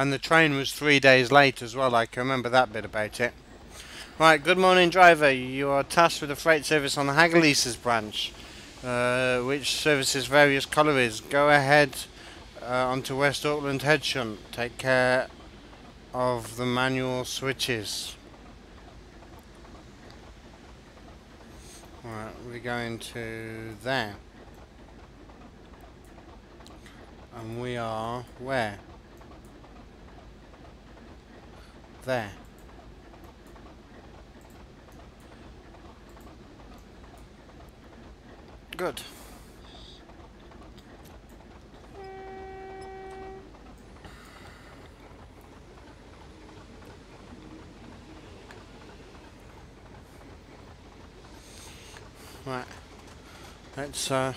And the train was three days late as well, I can remember that bit about it. Right, good morning driver. You are tasked with a freight service on the Haggerleases branch, uh, which services various collieries. Go ahead uh, onto West Auckland Head Shunt. Take care of the manual switches. Right, we're going to there. And we are where? There. Good. Right. Let's uh,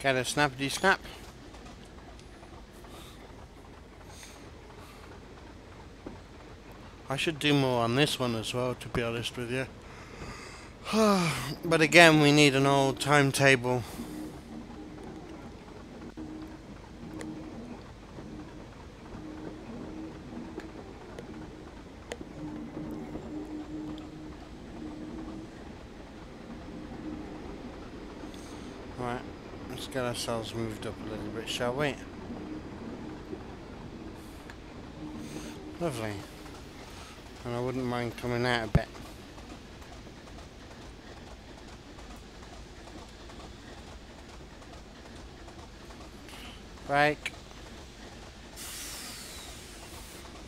get a snappity snap. I should do more on this one as well, to be honest with you. but again, we need an old timetable. Right, let's get ourselves moved up a little bit, shall we? Lovely. And I wouldn't mind coming out a bit. Brake.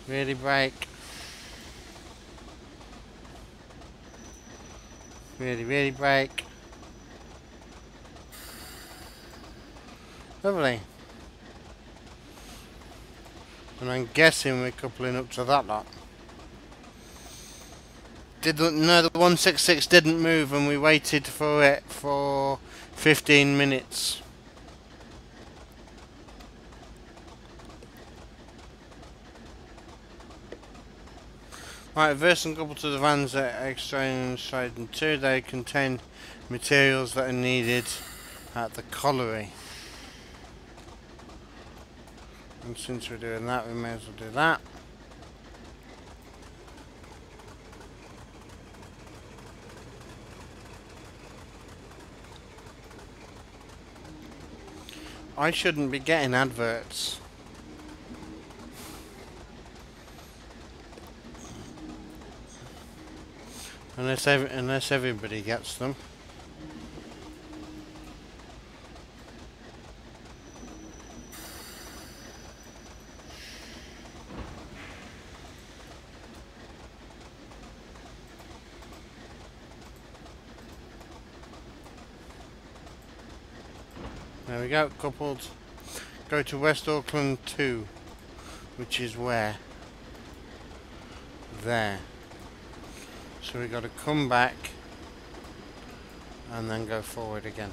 Really brake. Really, really brake. Lovely. And I'm guessing we're coupling up to that lot. Did the, no, the 166 didn't move and we waited for it for 15 minutes. Right, verse and couple to the vans at exchange side and two. They contain materials that are needed at the colliery. And since we're doing that, we may as well do that. I shouldn't be getting adverts. Unless ev unless everybody gets them. We go, coupled. Go to West Auckland 2, which is where? There. So we got to come back and then go forward again.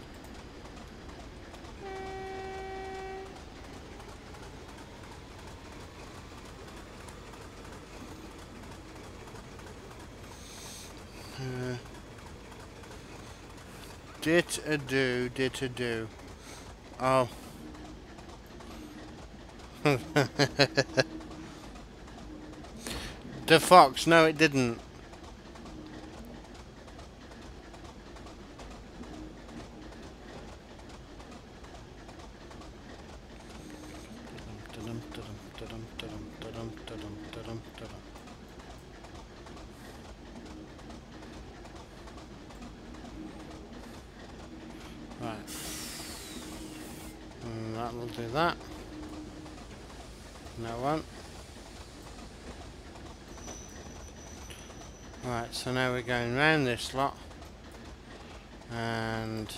Uh, did a do, did a do. Oh. the fox, no it didn't. Right. And that will do that. No one. Right, so now we're going round this lot and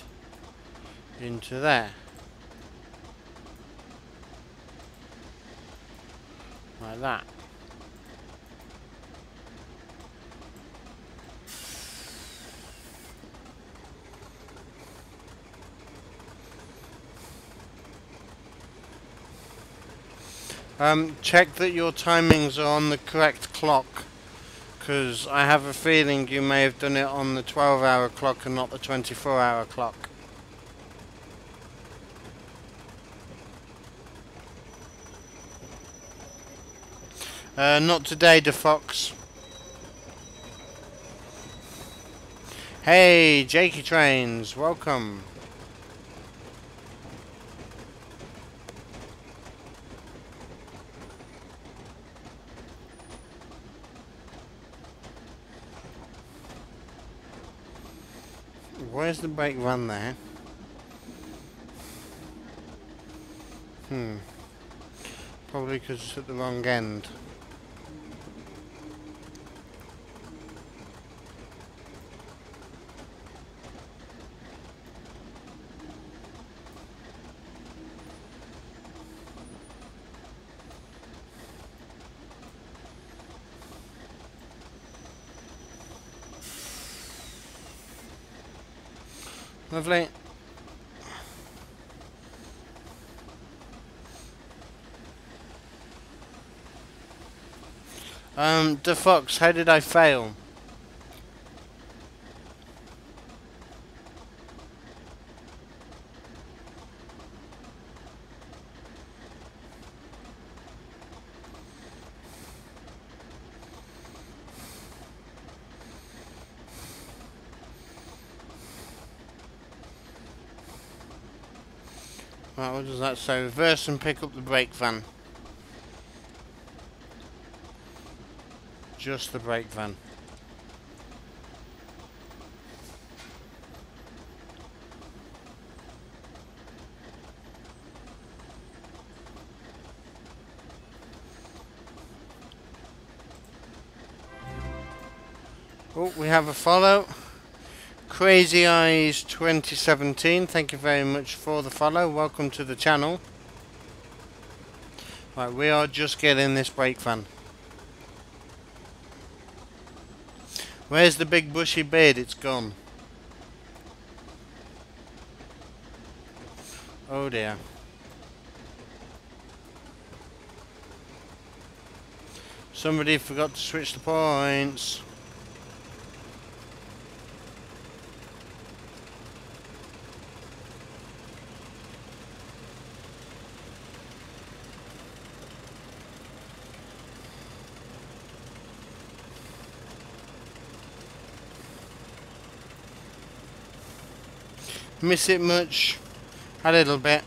into there. Like that. Um, check that your timings are on the correct clock because I have a feeling you may have done it on the 12 hour clock and not the 24 hour clock. Uh, not today, the Fox. Hey, Jakey Trains, welcome. Where's the brake van there? Hmm. Probably because it's at the wrong end. Um, the fox, how did I fail? Right, say? Reverse and pick up the brake van. Just the brake van. Oh, we have a follow. Crazy Eyes 2017, thank you very much for the follow. Welcome to the channel. Right, we are just getting this brake van. Where's the big bushy beard? It's gone. Oh dear. Somebody forgot to switch the points. Miss it much? A little bit.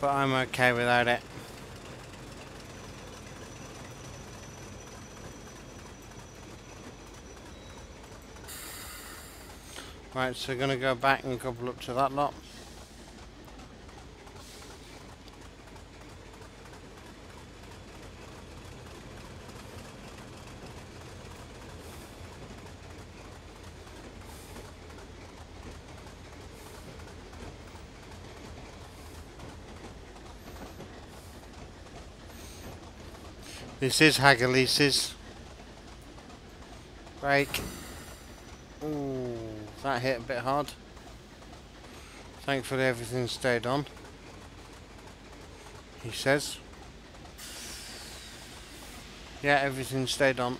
But I'm okay without it. Right, so we're gonna go back and couple up to that lot. This is Haggerleases. Break. Ooh, that hit a bit hard. Thankfully everything stayed on. He says. Yeah, everything stayed on.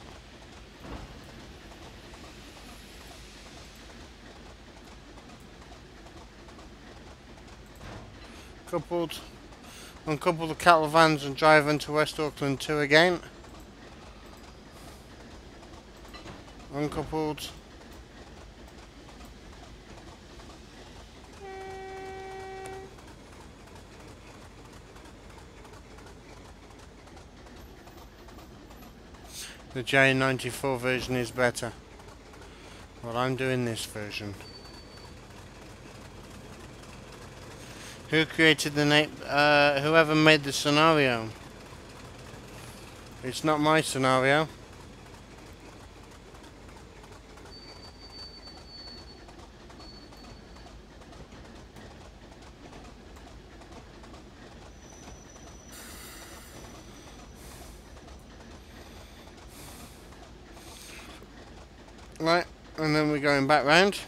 Coupled. Uncouple the cattle vans and drive into West Auckland 2 again. Uncoupled. The J94 version is better. Well, I'm doing this version. Who created the name? Uh, whoever made the scenario. It's not my scenario. Right, and then we're going back round.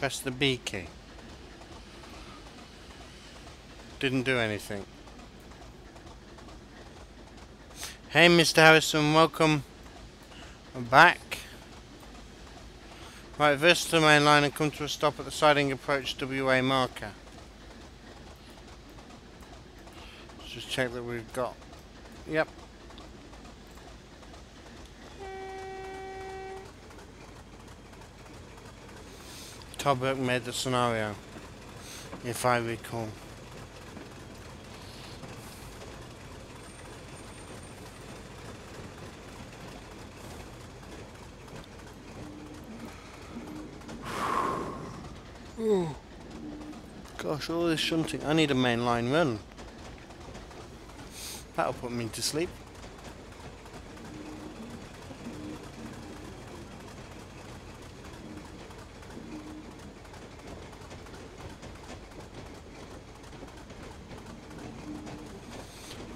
Press the B key. Didn't do anything. Hey Mr. Harrison, welcome back. Right, reverse to the main line and come to a stop at the siding approach WA marker. Let's just check that we've got... Yep. Tobruk made the scenario, if I recall. Gosh, all this shunting. I need a mainline run. That'll put me to sleep.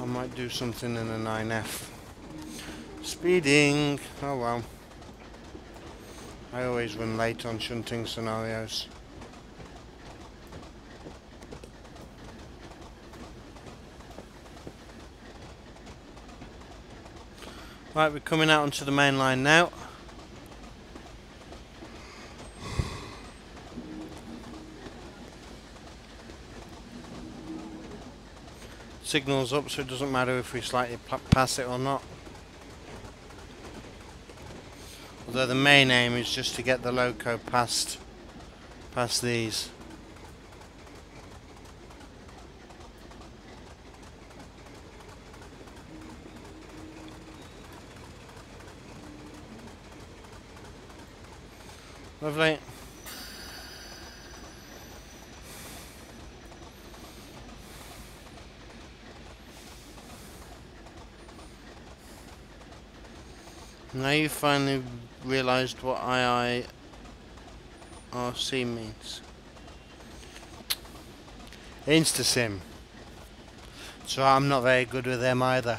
I might do something in a 9F. Speeding! Oh well. I always run late on shunting scenarios. Right, we're coming out onto the main line now. Signals up so it doesn't matter if we slightly pass it or not. Although the main aim is just to get the loco past past these. Lovely. Now you finally realised what IIRC means. InstaSim. So I'm not very good with them either.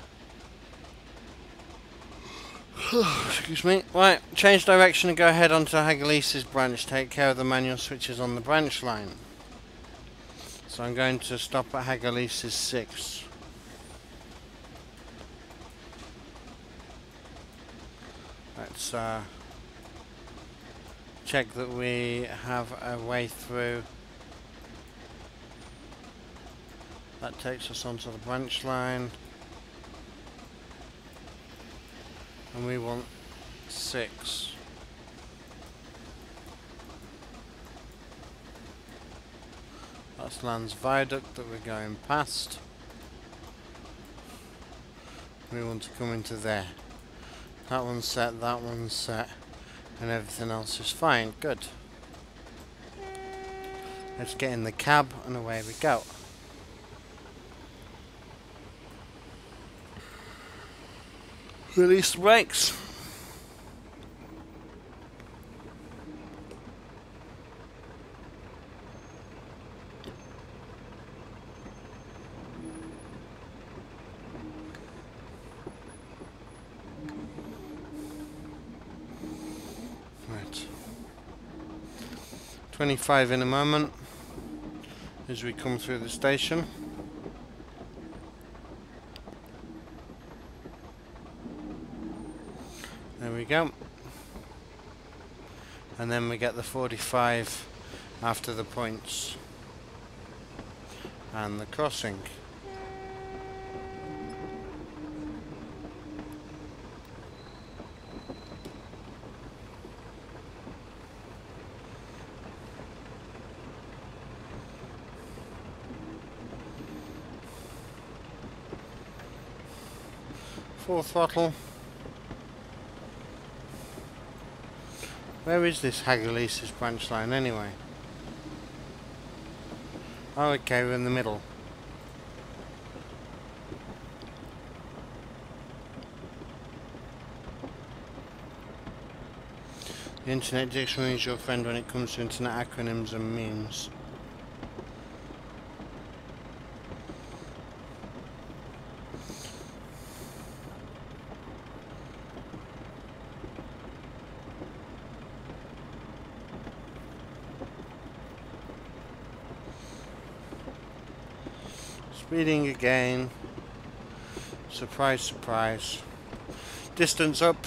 Excuse me. Right, change direction and go ahead onto Haggerleases branch. Take care of the manual switches on the branch line. So I'm going to stop at Haggerleases 6. Let's uh, check that we have a way through. That takes us onto the branch line. and we want six. That's Land's Viaduct that we're going past. We want to come into there. That one's set, that one's set, and everything else is fine. Good. Let's get in the cab and away we go. Release brakes. Right. 25 in a moment as we come through the station. There we go. And then we get the 45 after the points and the crossing. Full throttle. Where is this Haggerleases branch line anyway? Oh, okay, we're in the middle. The Internet Dictionary is your friend when it comes to internet acronyms and memes. Speeding again. Surprise, surprise. Distance up.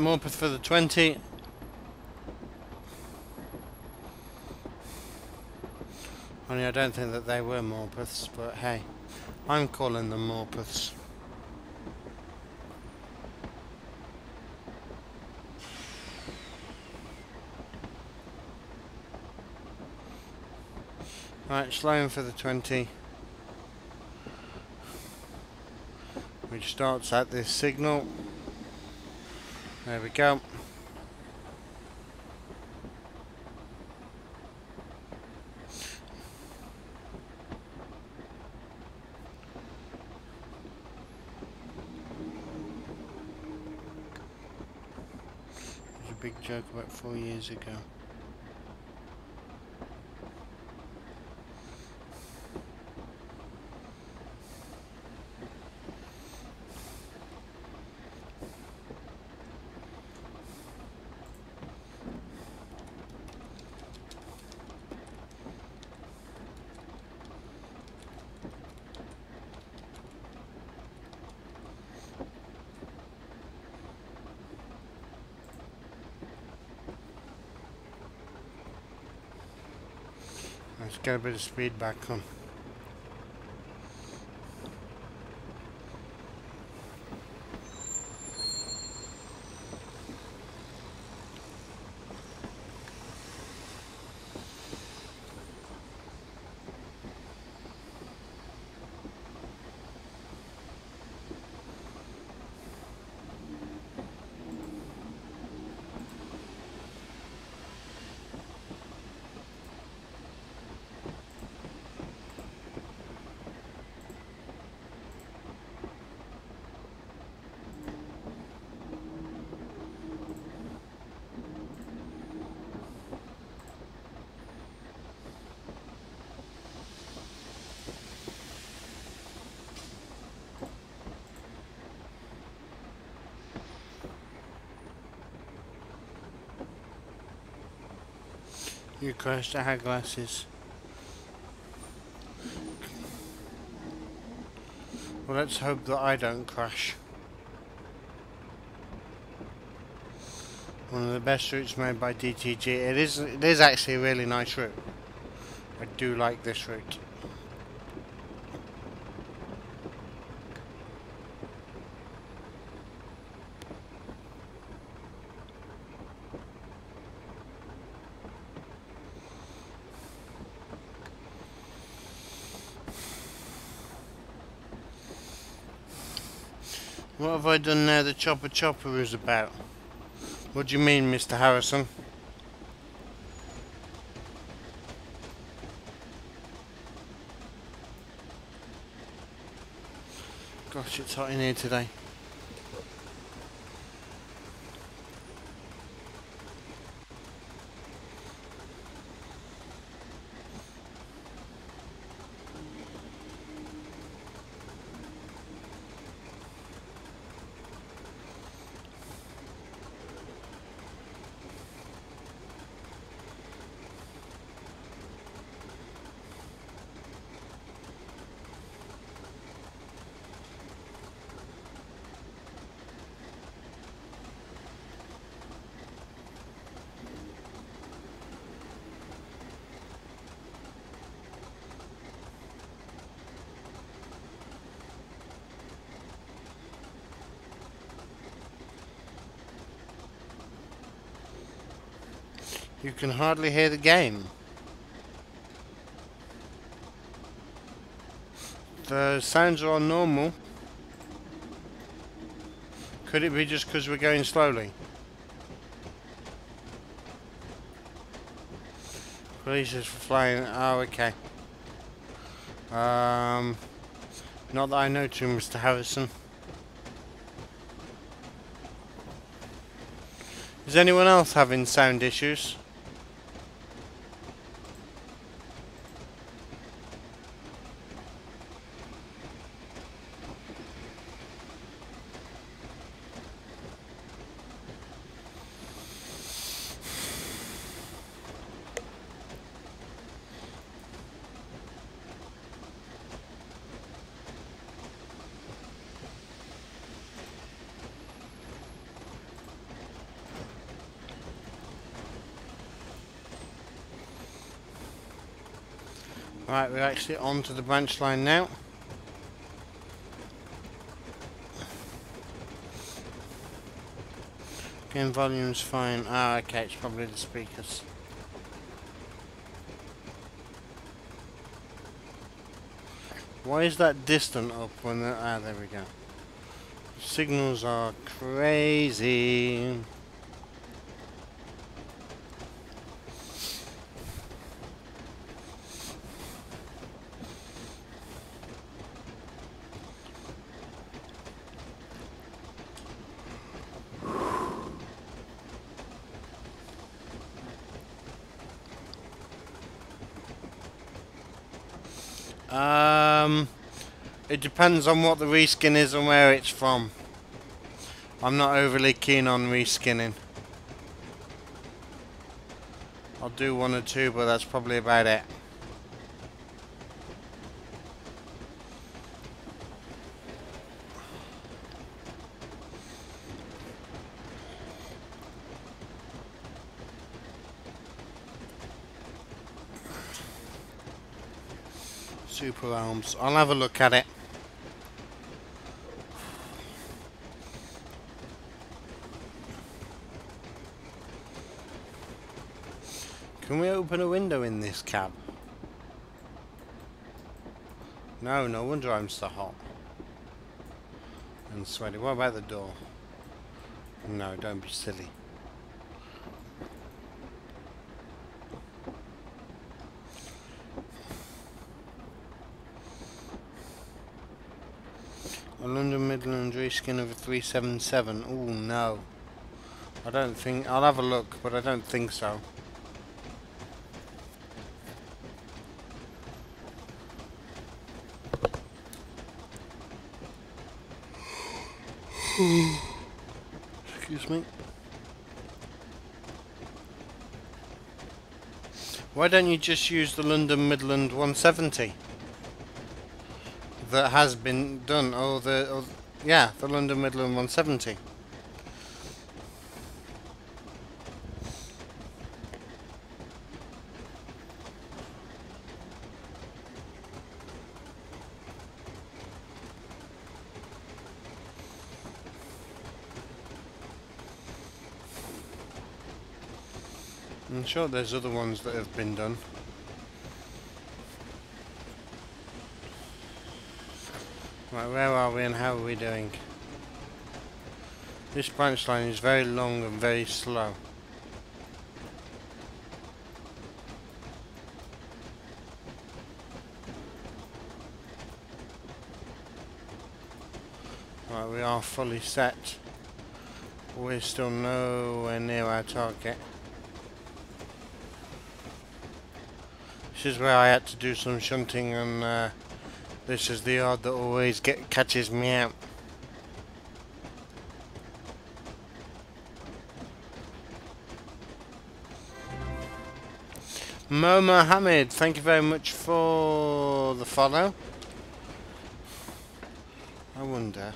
Morpeth for the 20. Only I don't think that they were Morpeths, but hey, I'm calling them Morpeths. Right, slowing for the 20. Which starts at this signal. There we go. Was a big joke about four years ago. Get a bit of speed back on. You crashed our glasses. Well, let's hope that I don't crash. One of the best routes made by DTG. It is, it is actually a really nice route. I do like this route. Have I done now the Chopper Chopper is about? What do you mean, Mr. Harrison? Gosh, it's hot in here today. You can hardly hear the game. The sounds are normal. Could it be just because we're going slowly? Police is flying. Oh, okay. Um, not that I know to, Mr. Harrison. Is anyone else having sound issues? Right, we're actually onto the branch line now. Gain volume's fine. Ah, okay, it's probably the speakers. Why is that distant up when the... Ah, there we go. Signals are crazy. Depends on what the reskin is and where it's from. I'm not overly keen on reskinning. I'll do one or two, but that's probably about it. Super Arms. I'll have a look at it. Can we open a window in this cab? No, no wonder I'm so hot. And sweaty. What about the door? No, don't be silly. A London Midland reskin of a 377. Oh no. I don't think... I'll have a look, but I don't think so. Excuse Why don't you just use the London Midland 170? That has been done. Oh, the... Yeah, the London Midland 170. Sure there's other ones that have been done. Right, where are we and how are we doing? This branch line is very long and very slow. Right, we are fully set. We're still nowhere near our target. This is where I had to do some shunting and uh, this is the yard that always get catches me out. Mo Mohammed, thank you very much for the follow. I wonder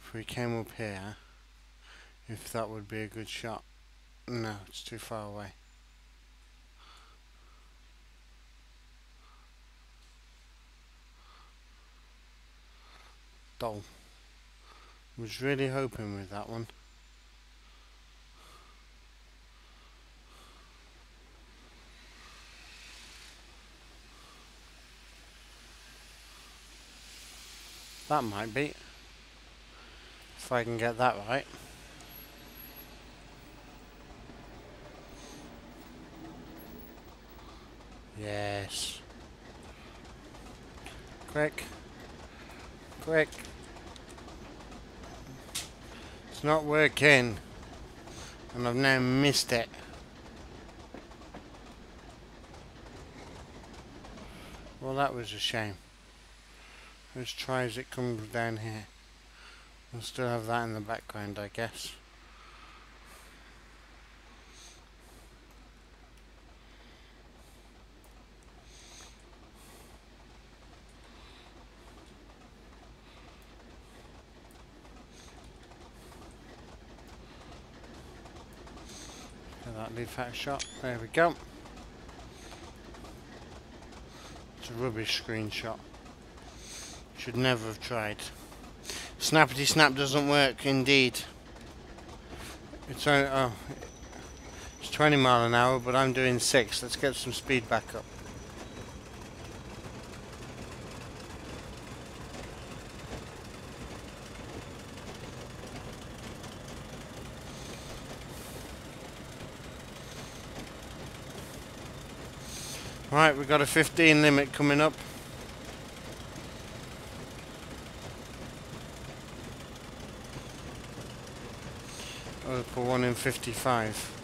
if we came up here if that would be a good shot. No, it's too far away. Doll. Was really hoping with that one. That might be. If I can get that right. Yes. Quick. Quick. It's not working. And I've now missed it. Well, that was a shame. Let's try as it comes down here. We'll still have that in the background, I guess. That lead fat shot. There we go. It's a rubbish screenshot. Should never have tried. Snappity snap doesn't work indeed. It's only, oh, it's 20 mile an hour, but I'm doing 6. Let's get some speed back up. Right, we've got a 15 limit coming up. I'll put one in 55.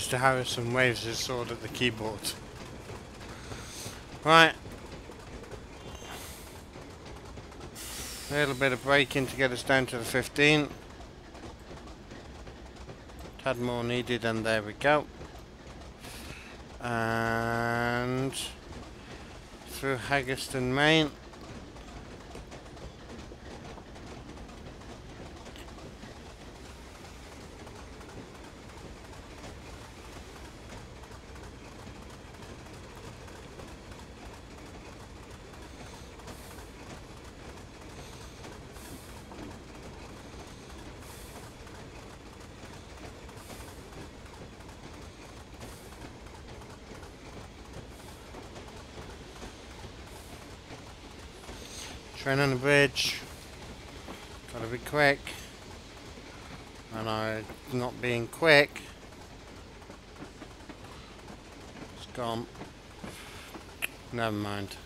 Mr. Harrison waves his sword at the keyboard. Right. A little bit of braking to get us down to the 15. Tad more needed and there we go. And through Haggerston Main. Train on the bridge. Gotta be quick. And I not being quick. It's gone. Never mind.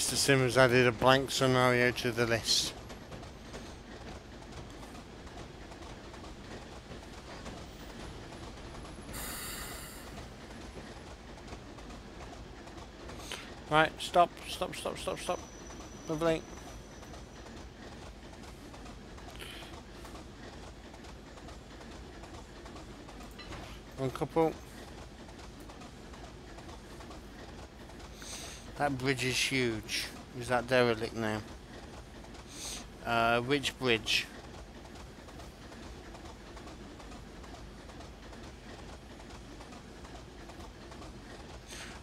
Mr. Simmons added a blank scenario to the list. Right, stop, stop, stop, stop, stop. Lovely. One couple. That bridge is huge. Is that derelict now? Uh, which bridge?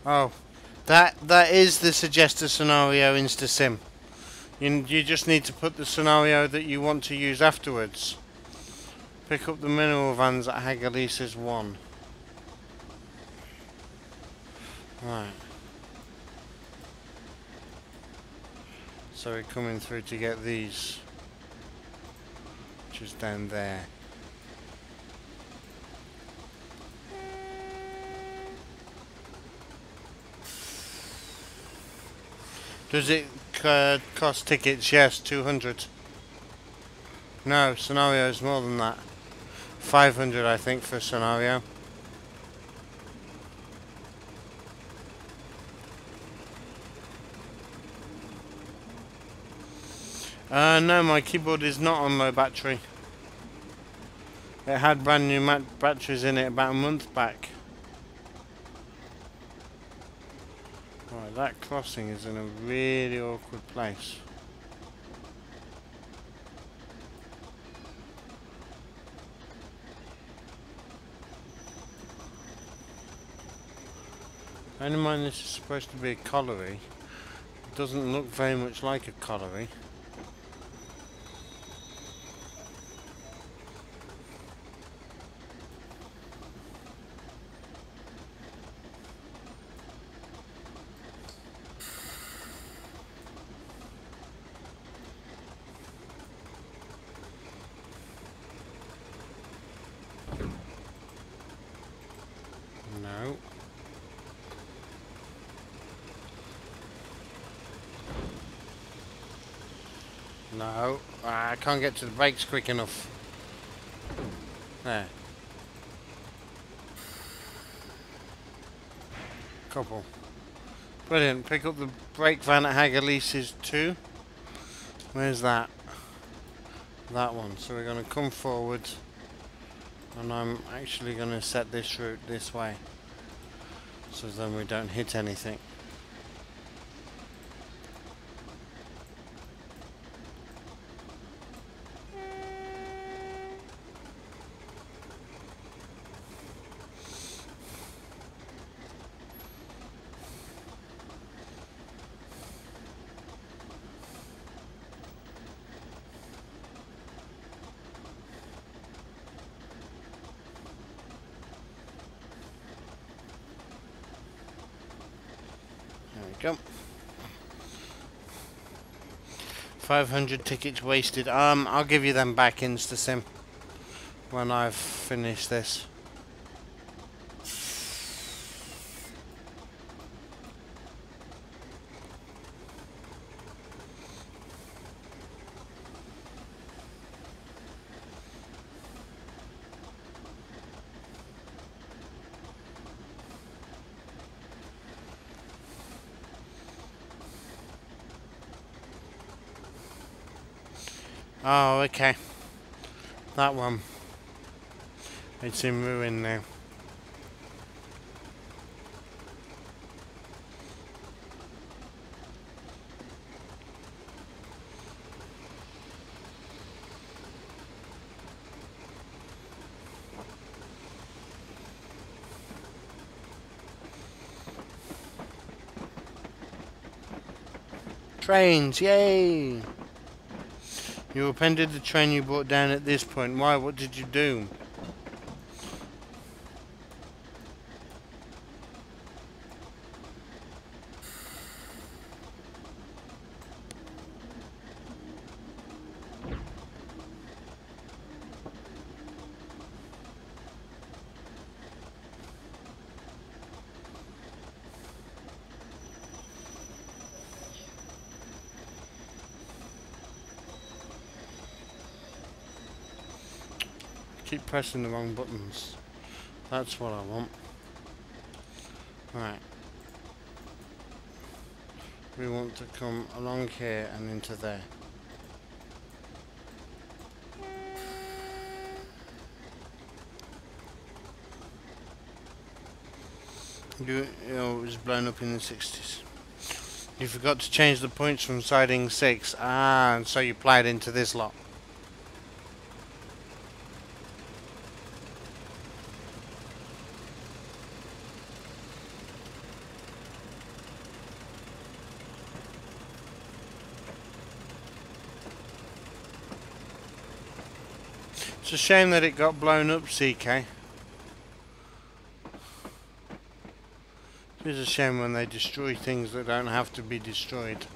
Oh, that that is the suggested scenario in StaSim. You, you just need to put the scenario that you want to use afterwards. Pick up the mineral vans at Haggerleases 1. Right. So we're coming through to get these, which is down there. Does it uh, cost tickets? Yes, 200. No, scenario is more than that. 500 I think for scenario. Uh, no, my keyboard is not on low battery. It had brand new batteries in it about a month back. Right, that crossing is in a really awkward place. Bear in mind this is supposed to be a colliery. It doesn't look very much like a colliery. can't get to the brakes quick enough. There. Couple. Brilliant. Pick up the brake van at Haggerleases too. Where's that? That one. So we're going to come forward. And I'm actually going to set this route this way. So then we don't hit anything. Go. 500 tickets wasted. Um, I'll give you them back insta-sim when I've finished this. Oh, okay. That one. It's in ruin now. Trains, yay! You appended the train you brought down at this point. Why? What did you do? Pressing the wrong buttons. That's what I want. Right. We want to come along here and into there. You, you know, it was blown up in the 60s. You forgot to change the points from siding 6. Ah, and so you played into this lot. It's a shame that it got blown up, CK. It is a shame when they destroy things that don't have to be destroyed.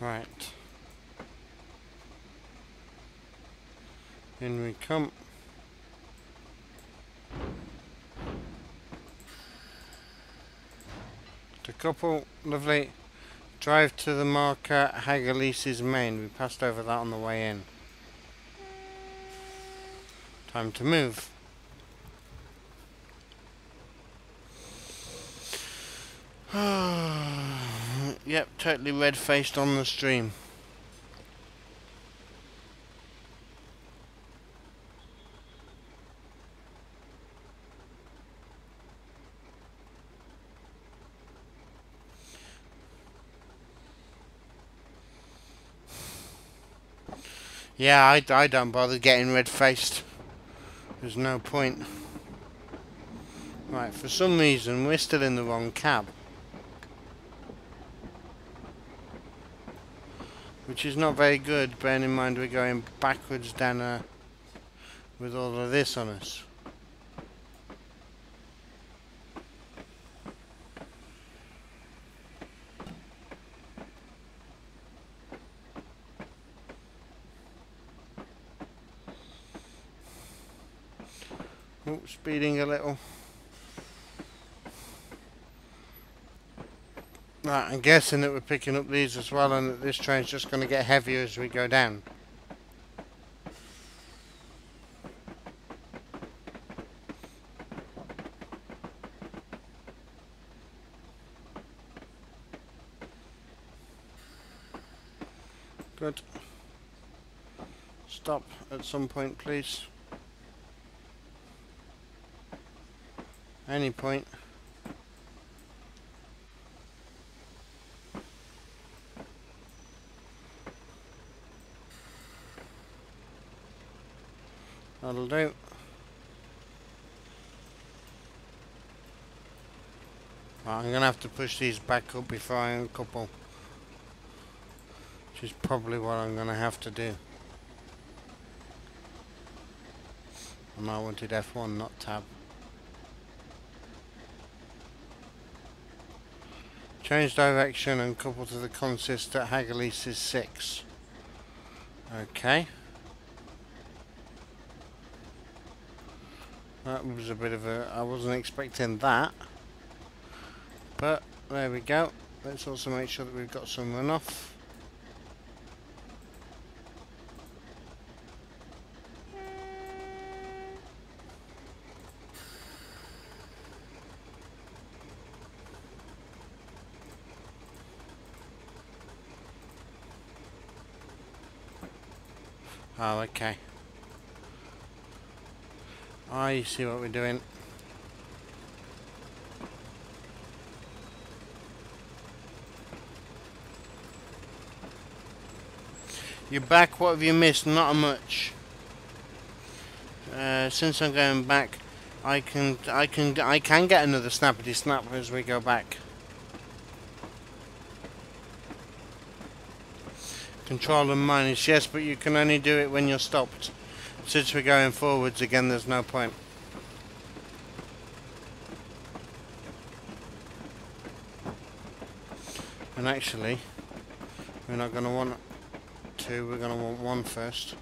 Right. In we come. The couple, lovely. Drive to the marker Haggerleases Main. We passed over that on the way in. Time to move. Yep, totally red-faced on the stream. Yeah, I, I don't bother getting red-faced. There's no point. Right, for some reason we're still in the wrong cab. which is not very good bearing in mind we're going backwards down a, with all of this on us Speeding a little. Right, I'm guessing that we're picking up these as well and that this train's just going to get heavier as we go down. Good. Stop at some point, please. Any point. That'll do. I'm going to have to push these back up before I uncouple. Which is probably what I'm going to have to do. And I wanted F1, not tab. Change direction and couple to the consist at Haggerleases 6. Okay. That was a bit of a... I wasn't expecting that. But, there we go. Let's also make sure that we've got some runoff. Oh, okay. I see what we're doing. You're back, what have you missed? Not much. Uh, since I'm going back, I can I can I can get another snappity snap as we go back. Control and minus, yes, but you can only do it when you're stopped. Since we're going forwards again, there's no point. And actually, we're not going to want two, we're going to want one first.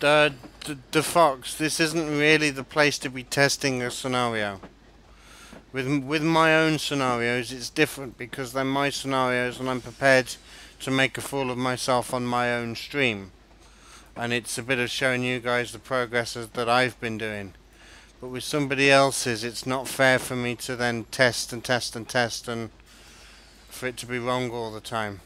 the, the, Fox, this isn't really the place to be testing a scenario. With, with my own scenarios, it's different because they're my scenarios and I'm prepared to make a fool of myself on my own stream. And it's a bit of showing you guys the progress that I've been doing. But with somebody else's, it's not fair for me to then test and test and test and for it to be wrong all the time.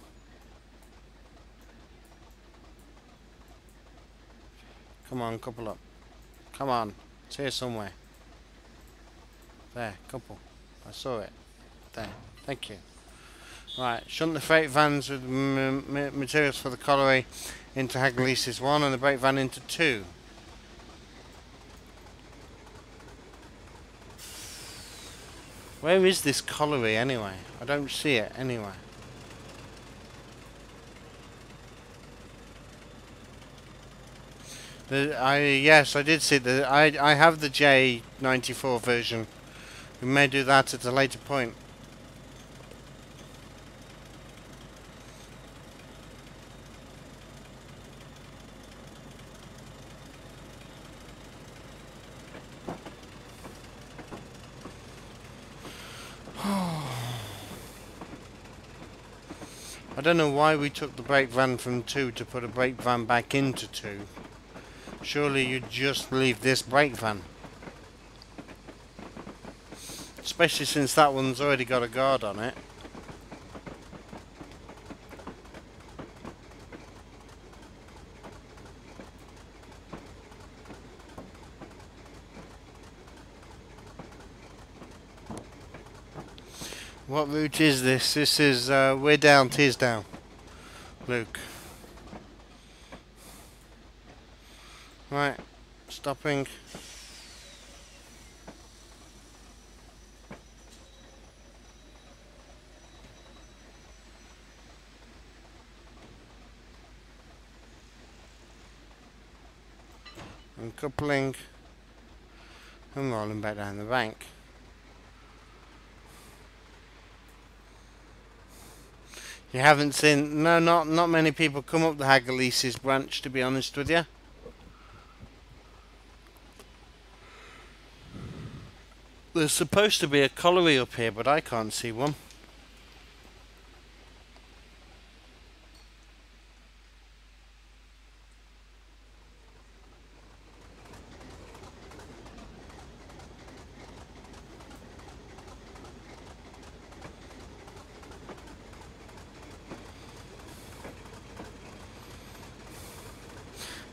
Come on, couple up. Come on. It's here somewhere. There, couple. I saw it. There. Thank you. Right, shunt the freight vans with materials for the colliery into Haggerleases 1 and the brake van into 2. Where is this colliery anyway? I don't see it anywhere. The, I yes, I did see the. I I have the J94 version. We may do that at a later point. I don't know why we took the brake van from 2 to put a brake van back into 2. Surely you'd just leave this brake van. Especially since that one's already got a guard on it. What route is this? This is, uh, we're down Teesdale, Luke. Right, stopping. uncoupling and rolling back down the bank. You haven't seen, no, not not many people come up the Haggerleases branch, to be honest with you. There's supposed to be a colliery up here, but I can't see one.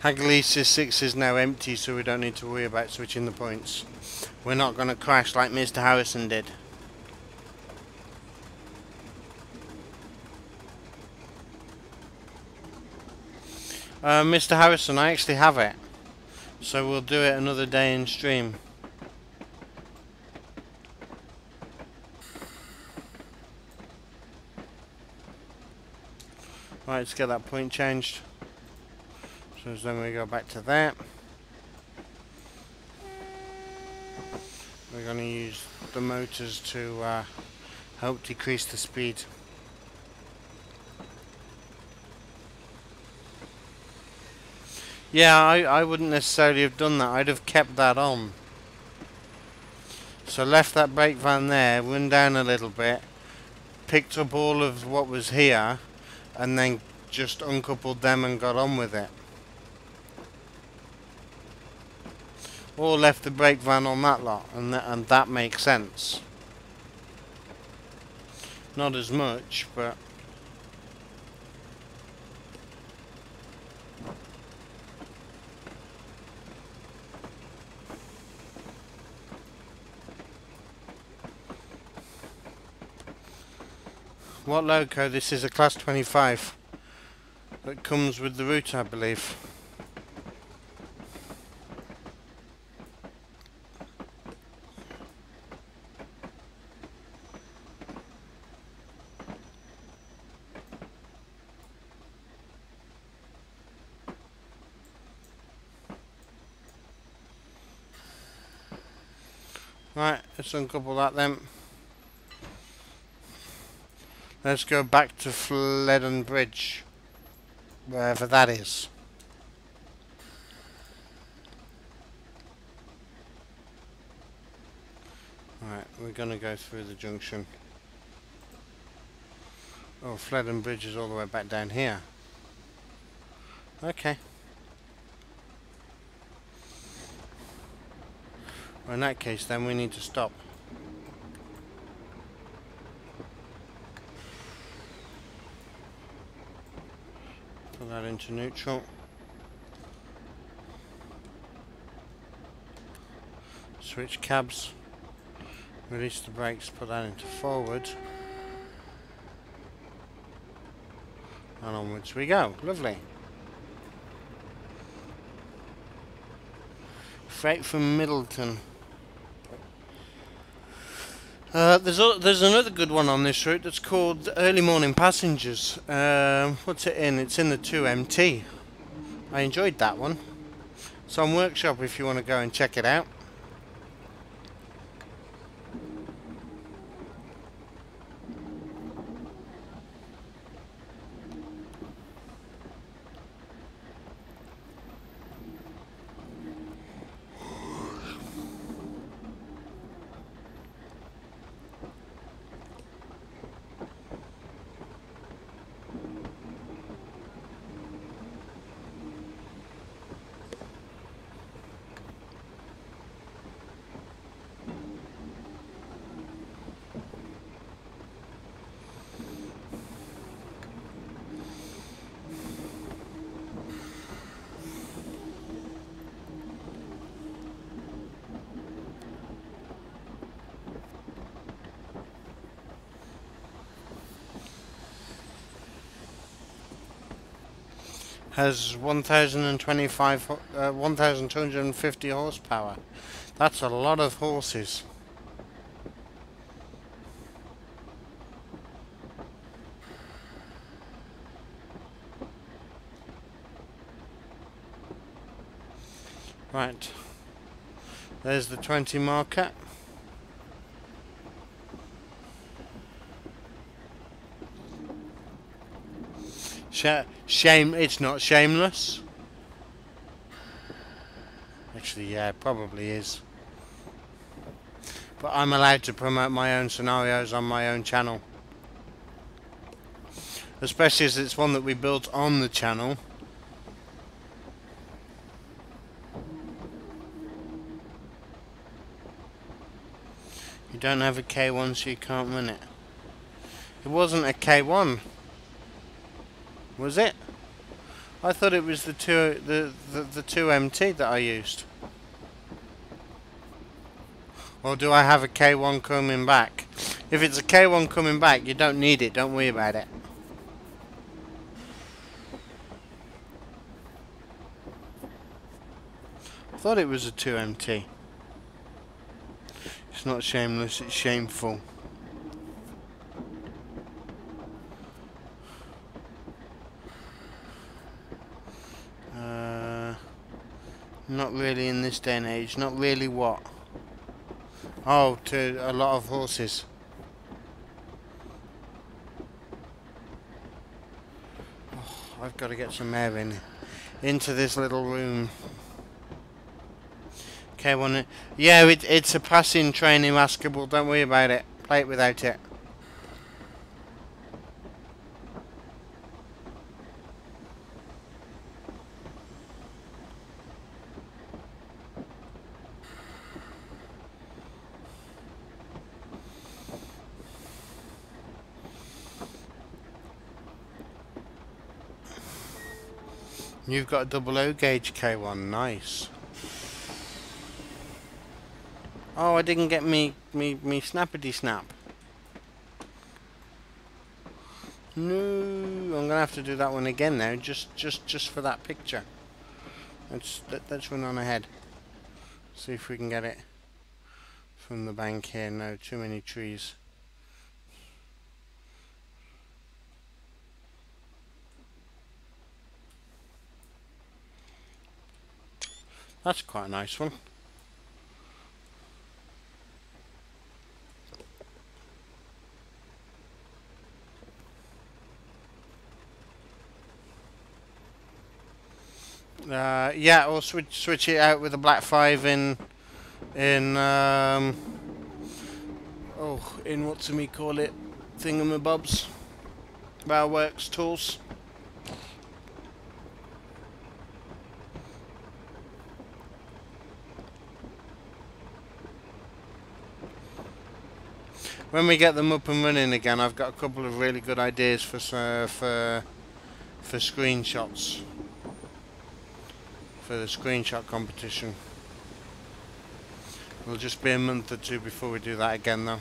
Haggerleases 6 is now empty so we don't need to worry about switching the points. We're not going to crash like Mr. Harrison did. Uh, Mr. Harrison, I actually have it. So we'll do it another day in stream. Right, let's get that point changed. So then we go back to that. Going to use the motors to uh, help decrease the speed. Yeah, I, I wouldn't necessarily have done that. I'd have kept that on. So left that brake van there, run down a little bit, picked up all of what was here, and then just uncoupled them and got on with it. Or left the brake van on that lot and that, and that makes sense not as much but What loco? This is a class 25 that comes with the route I believe. Right, let's uncouple that then. Let's go back to Flodden Bridge. Wherever that is. Right, we're going to go through the junction. Oh, Flodden Bridge is all the way back down here. Okay. Well, in that case, then we need to stop. Put that into neutral. Switch cabs. Release the brakes, put that into forward. And onwards we go. Lovely. Freight from Middleton. Uh, there's a, there's another good one on this route that's called Early Morning Passengers. Uh, what's it in? It's in the 2MT. I enjoyed that one. It's on Workshop if you want to go and check it out. Has 1025 uh, 1250 horsepower that's a lot of horses Right. There's the 20 marker. Shame, it's not shameless. Actually, yeah, probably is. But I'm allowed to promote my own scenarios on my own channel. Especially as it's one that we built on the channel. You don't have a K1 so you can't win it. It wasn't a K1. Was it? I thought it was the two the, the, the 2MT that I used. Or do I have a K1 coming back? If it's a K1 coming back, you don't need it. Don't worry about it. I thought it was a 2MT. It's not shameless, it's shameful. Really in this day and age. Not really what? Oh, to a lot of horses. Oh, I've got to get some air in into this little room. Okay, one. Yeah, it, it's a passing train in Maskable. Don't worry about it. Play it without it. You've got a double O gauge K1, nice. Oh, I didn't get me, me, me snappity snap. No, I'm gonna have to do that one again now, just, just, just for that picture. Let's, let, let's run on ahead. See if we can get it from the bank here. No, too many trees. That's quite a nice one. Uh, yeah, or switch switch it out with a black five in in um, oh in what's me call it thingamabobs, Railworks tools. When we get them up and running again, I've got a couple of really good ideas for uh, for for screenshots for the screenshot competition. It'll just be a month or two before we do that again, though.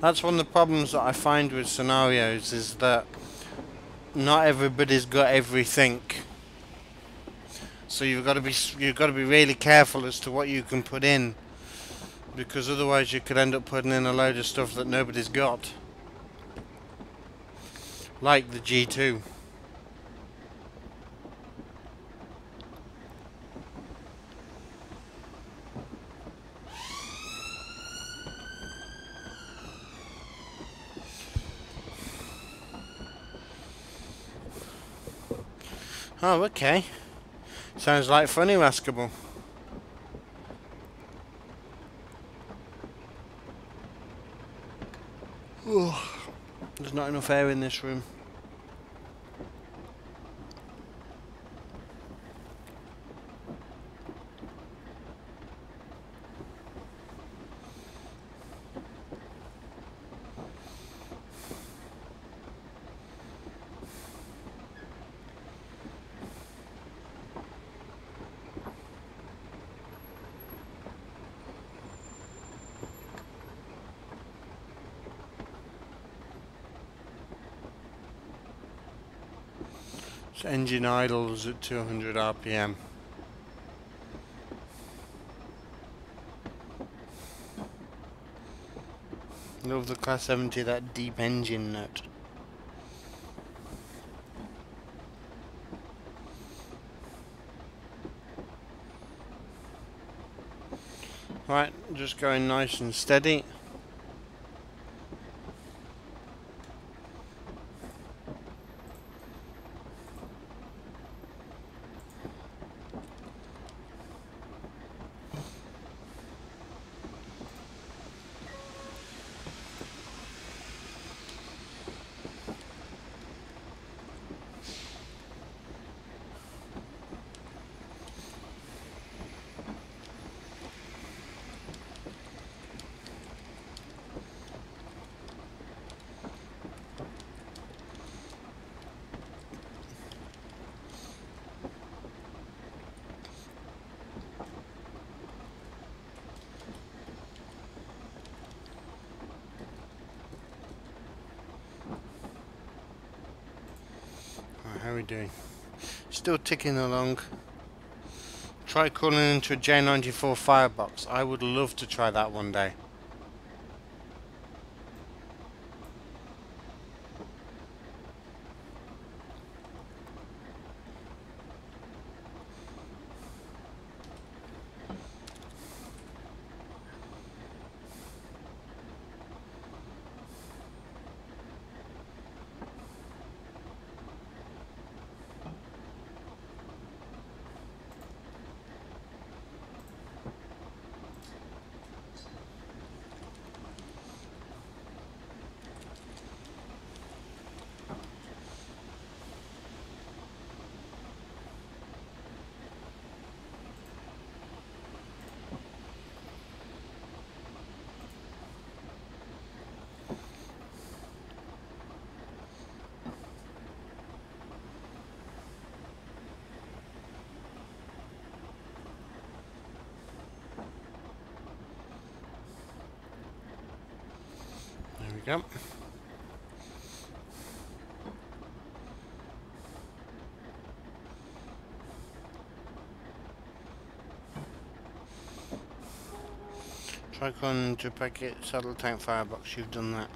That's one of the problems that I find with scenarios is that not everybody's got everything. So you've got to be you've got to be really careful as to what you can put in, because otherwise you could end up putting in a load of stuff that nobody's got, like the G2. Oh, okay. Sounds like funny Maskable. There's not enough air in this room. Engine idles at 200 RPM. Love the Class 70, that deep engine note. Right, just going nice and steady. We doing? Still ticking along. Try calling into a J94 firebox. I would love to try that one day. we go. Tricon to Peckett saddle tank firebox, you've done that.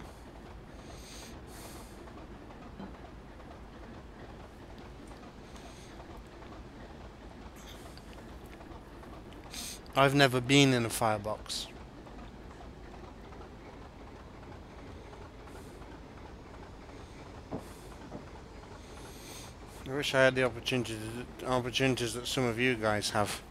I've never been in a firebox. I wish I had the opportunities, opportunities that some of you guys have.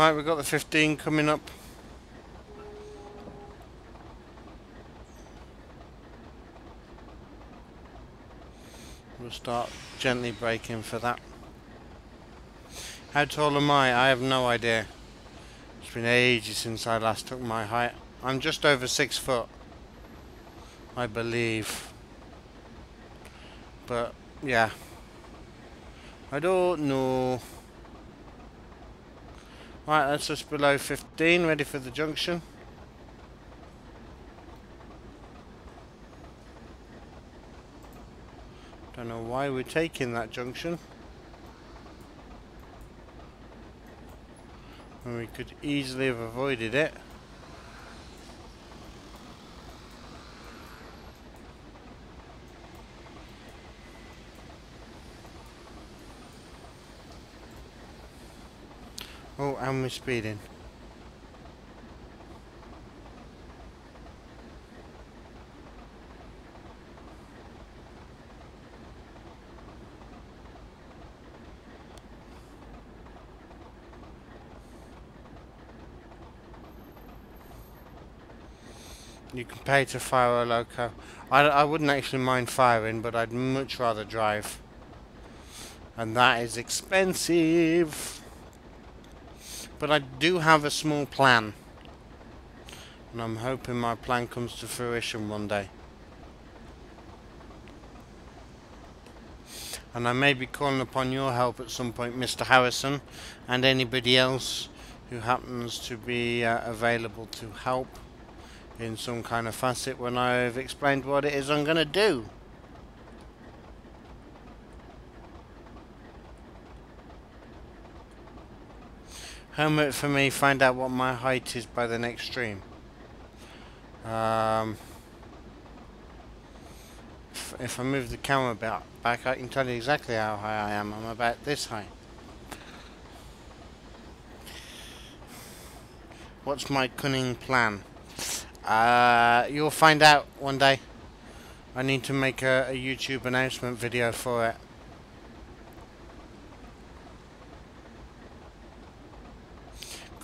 Right, we've got the 15 coming up. We'll start gently braking for that. How tall am I? I have no idea. It's been ages since I last took my height. I'm just over six foot. I believe. But, yeah. I don't know. Right, that's just below 15, ready for the junction. Don't know why we're taking that junction. When we could easily have avoided it. We're speeding. You can pay to fire a loco. I, I wouldn't actually mind firing, but I'd much rather drive. And that is expensive. But I do have a small plan. And I'm hoping my plan comes to fruition one day. And I may be calling upon your help at some point, Mr. Harrison, and anybody else who happens to be uh, available to help in some kind of facet when I've explained what it is I'm going to do. Homework for me, find out what my height is by the next stream. Um, if, if I move the camera back, back, I can tell you exactly how high I am. I'm about this high. What's my cunning plan? Uh, you'll find out one day. I need to make a, a YouTube announcement video for it.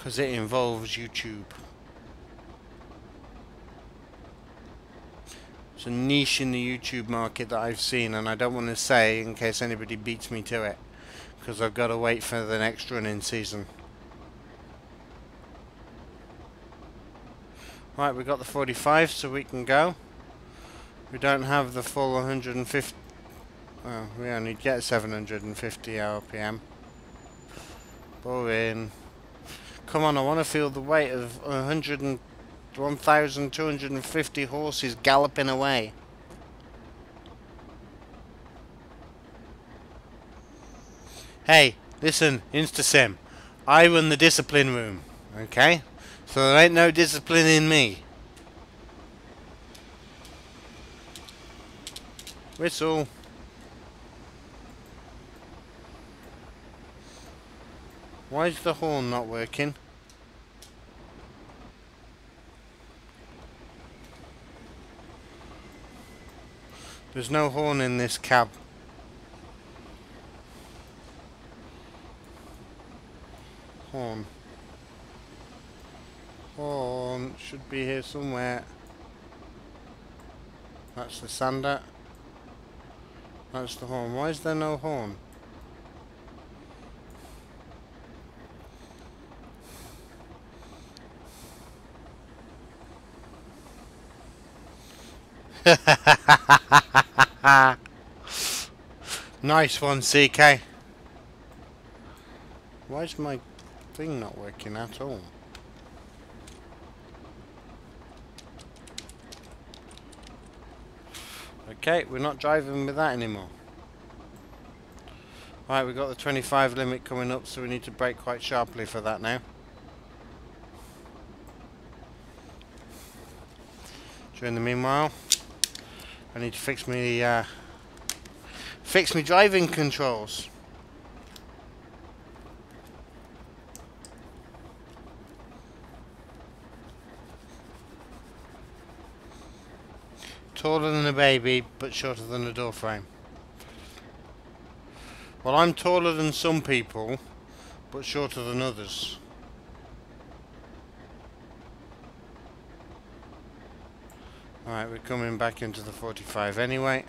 Because it involves YouTube. It's a niche in the YouTube market that I've seen and I don't want to say in case anybody beats me to it. Because I've got to wait for the next running season. Right, we got the 45 so we can go. We don't have the full 150... Well, we only get 750 RPM. Boring. Come on, I want to feel the weight of 100 1,250 horses galloping away. Hey, listen, InstaSim. I run the discipline room, okay? So there ain't no discipline in me. Whistle. Why is the horn not working? There's no horn in this cab. Horn. Horn should be here somewhere. That's the sander. That's the horn. Why is there no horn? nice one, CK. Why is my thing not working at all? Okay, we're not driving with that anymore. Right, we've got the 25 limit coming up, so we need to brake quite sharply for that now. During the meanwhile, I need to fix me, uh, fix me driving controls. Taller than a baby, but shorter than a door frame. Well, I'm taller than some people, but shorter than others. Alright, we're coming back into the 45 anyway.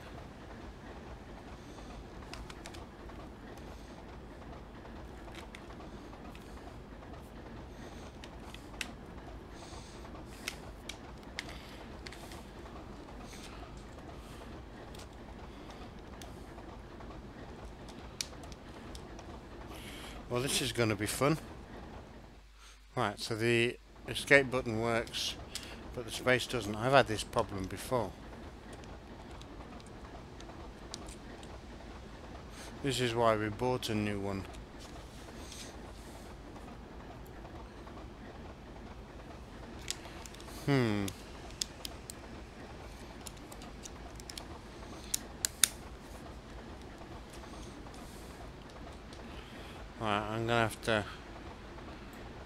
Well, this is going to be fun. Right, so the escape button works but the space doesn't. I've had this problem before. This is why we bought a new one. Hmm. Right, I'm gonna have to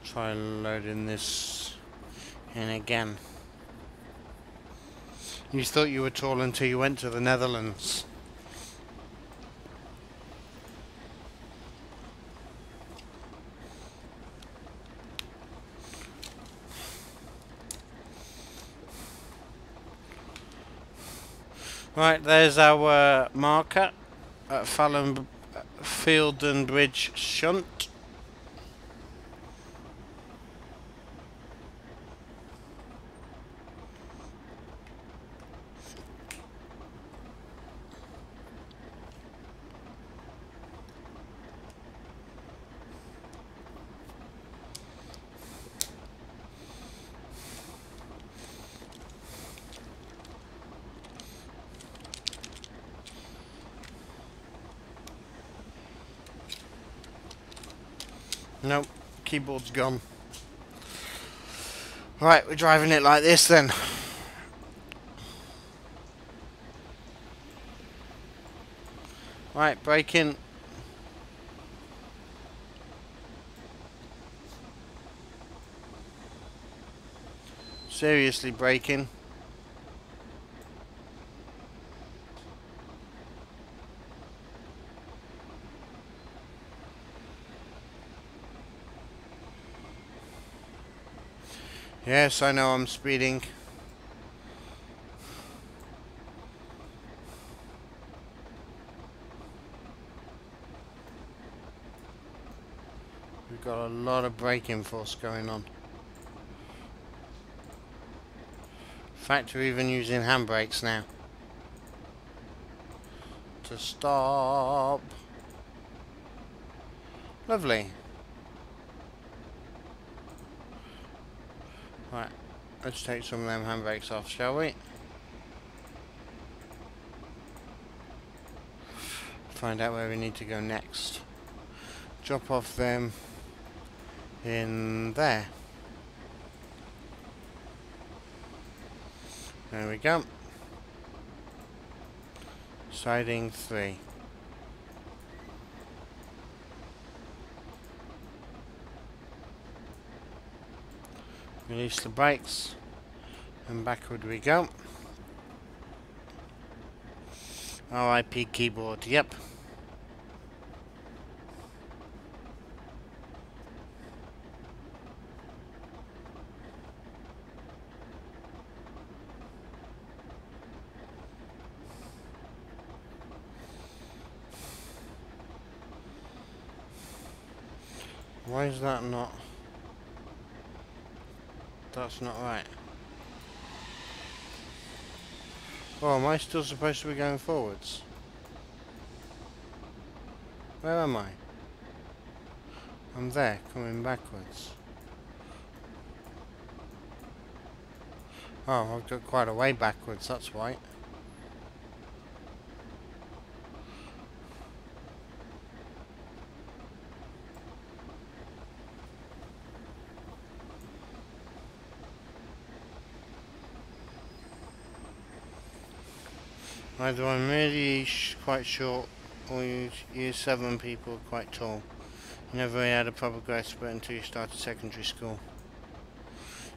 try loading this in again. You thought you were tall until you went to the Netherlands. Right, there's our marker at Fallon uh, Fieldon Bridge Shunt. Keyboard's gone. Right, we're driving it like this then. Right, braking. Seriously braking. Yes, I know I'm speeding. We've got a lot of braking force going on. In fact, we're even using handbrakes now. To stop. Lovely. Right, let's take some of them handbrakes off, shall we? Find out where we need to go next. Drop off them in there. There we go. Siding 3. Release the brakes and backward we go. RIP keyboard, yep. Why is that not? That's not right. Oh, am I still supposed to be going forwards? Where am I? I'm there, coming backwards. Oh, I've got quite a way backwards, that's why. Either I'm really quite short or year 7 people are quite tall. You never really had a proper growth spurt until you started secondary school.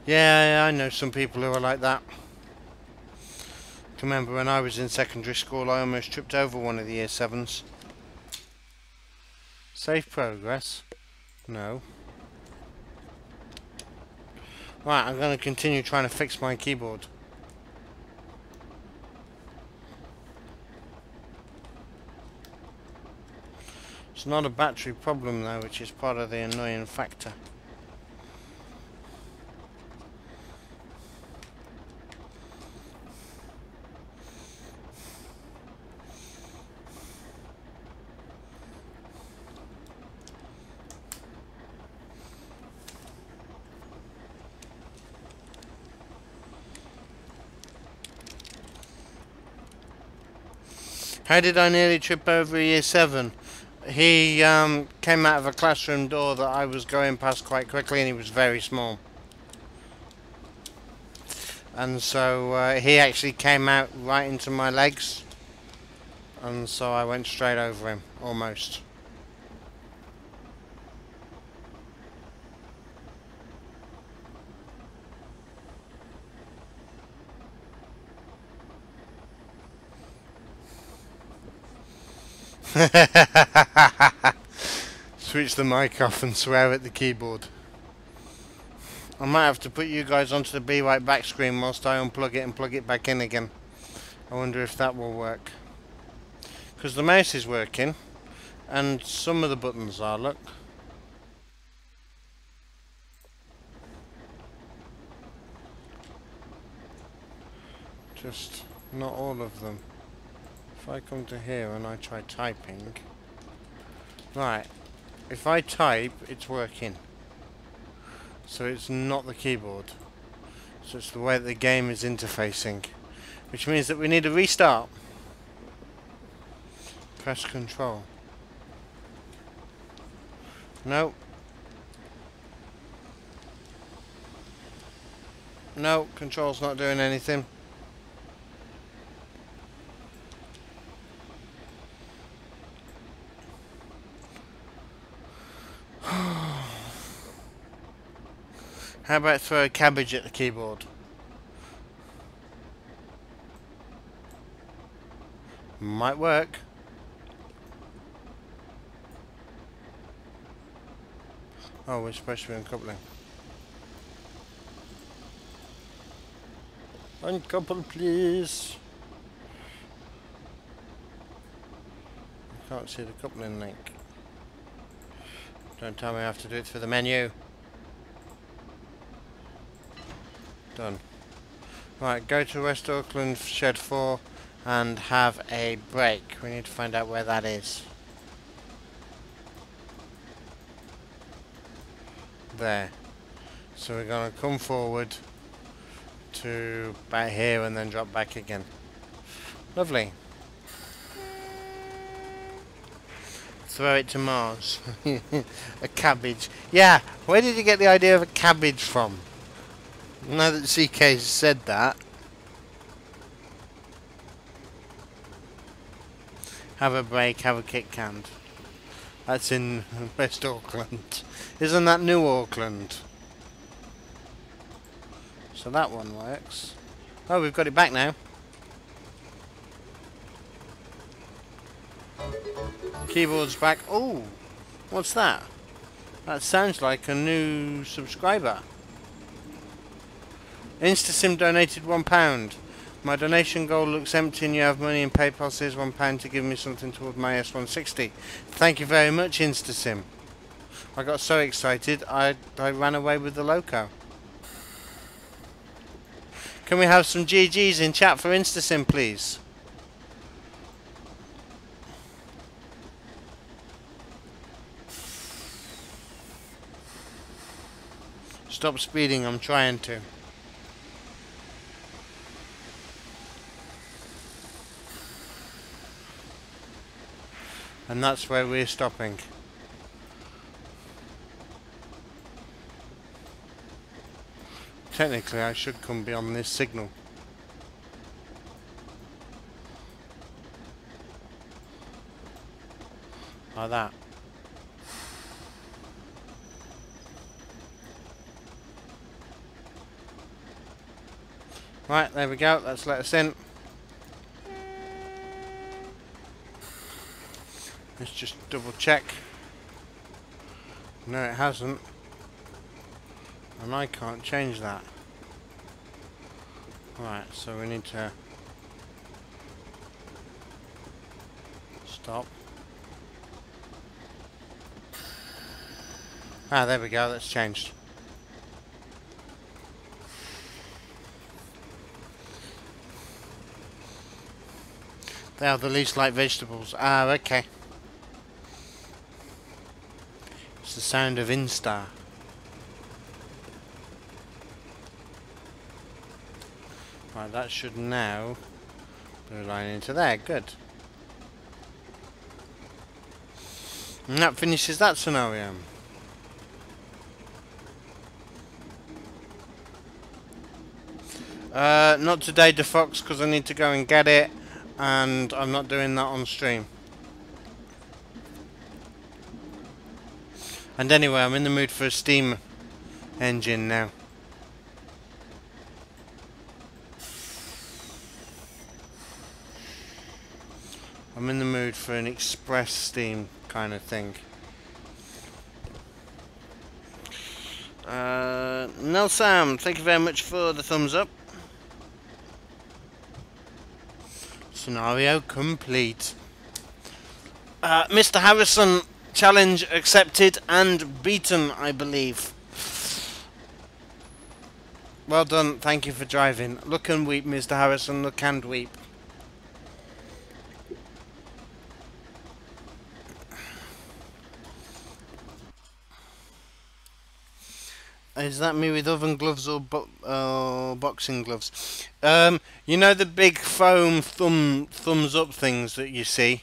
Yeah, I know some people who are like that. I remember when I was in secondary school I almost tripped over one of the year 7s. Safe progress? No. Right, I'm going to continue trying to fix my keyboard. It's not a battery problem though, which is part of the annoying factor. How did I nearly trip over year 7? He um, came out of a classroom door that I was going past quite quickly and he was very small. And so uh, he actually came out right into my legs and so I went straight over him, almost. Switch the mic off and swear at the keyboard. I might have to put you guys onto the Be Right back screen whilst I unplug it and plug it back in again. I wonder if that will work. Because the mouse is working and some of the buttons are, look. Just not all of them. If I come to here and I try typing... Right. If I type, it's working. So it's not the keyboard. So it's the way the game is interfacing. Which means that we need a restart. Press control. No. No, control's not doing anything. How about throw a cabbage at the keyboard? Might work. Oh, we're supposed to be uncoupling. Uncouple, please. I can't see the coupling link. Don't tell me I have to do it through the menu. Done. Right, go to West Auckland Shed 4 and have a break. We need to find out where that is. There. So we're going to come forward to back here and then drop back again. Lovely. Throw it to Mars. a cabbage. Yeah, where did you get the idea of a cabbage from? Now that CK said that. Have a break, have a KitKat. That's in West Auckland. Isn't that New Auckland? So that one works. Oh, we've got it back now. Keyboard's back. Oh, what's that? That sounds like a new subscriber. Instasim donated £1. My donation goal looks empty and you have money in PayPal says £1 to give me something toward my S160. Thank you very much Instasim. I got so excited I, I ran away with the loco. Can we have some GGs in chat for Instasim please? Stop speeding, I'm trying to. And that's where we're stopping. Technically I should come beyond this signal. Like that. Right, there we go. Let's let us in. Let's just double check. No, it hasn't. And I can't change that. Right, so we need to stop. Ah, there we go, that's changed. They are the least like vegetables. Ah, okay. The sound of Insta. Right, that should now be line into there. Good. And that finishes that scenario. Uh, not today, DeFox, because I need to go and get it, and I'm not doing that on stream. And anyway, I'm in the mood for a steam engine now. I'm in the mood for an express steam kind of thing. Uh, Sam, thank you very much for the thumbs up. Scenario complete. Uh, Mr. Harrison, challenge accepted and beaten, I believe. Well done, thank you for driving. Look and weep, Mr. Harrison, look and weep. Is that me with oven gloves or bo uh, boxing gloves? Um, you know the big foam thumb thumbs up things that you see?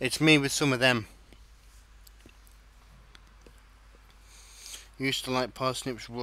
It's me with some of them. Used to like parsnips raw.